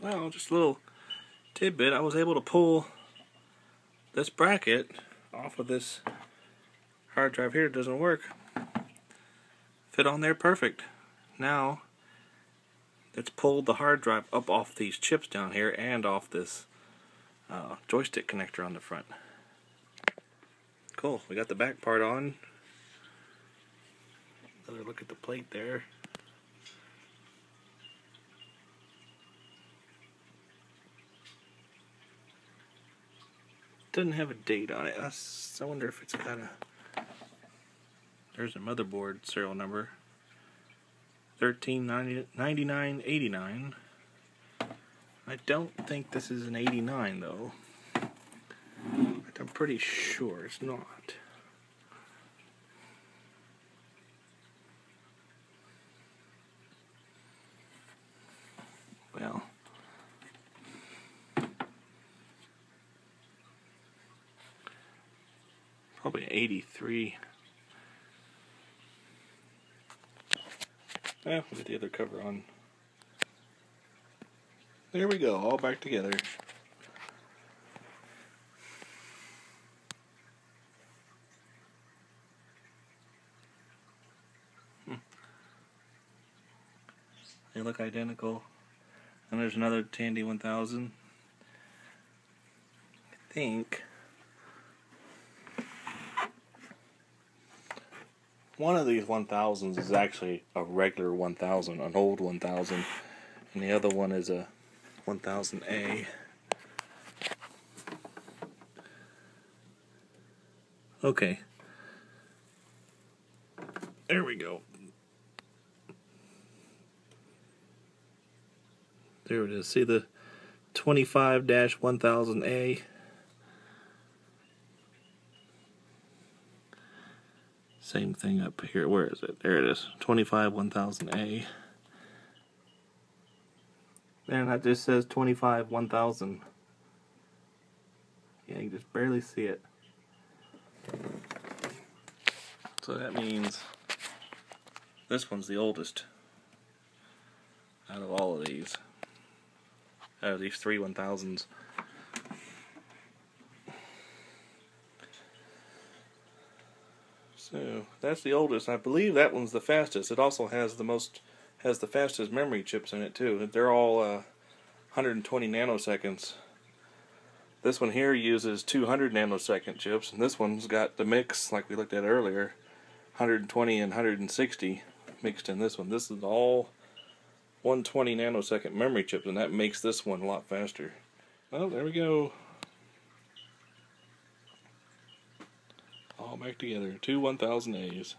Well, just a little tidbit. I was able to pull this bracket off of this hard drive here. It doesn't work. Fit on there perfect. Now, it's pulled the hard drive up off these chips down here and off this uh, joystick connector on the front. Cool. We got the back part on. Another look at the plate there. Doesn't have a date on it. I wonder if it's got a. There's a motherboard serial number. 139989. I don't think this is an 89 though. But I'm pretty sure it's not. Well, probably 83. Yeah, we'll get the other cover on. There we go, all back together. Hmm. They look identical. And there's another Tandy 1000. I think one of these 1000s is actually a regular 1000, an old 1000, and the other one is a 1000A. Okay. There we go. There it is. See the 25 1000A? Same thing up here. Where is it? There it is. 25 1000A. And that just says 25 1000. Yeah, you can just barely see it. So that means this one's the oldest out of all of these. Out of these three 1000s. So that's the oldest. I believe that one's the fastest. It also has the most has the fastest memory chips in it too. They're all uh, 120 nanoseconds. This one here uses 200 nanosecond chips, and this one's got the mix like we looked at earlier, 120 and 160 mixed in this one. This is all 120 nanosecond memory chips, and that makes this one a lot faster. Well, there we go. All back together. Two 1000As.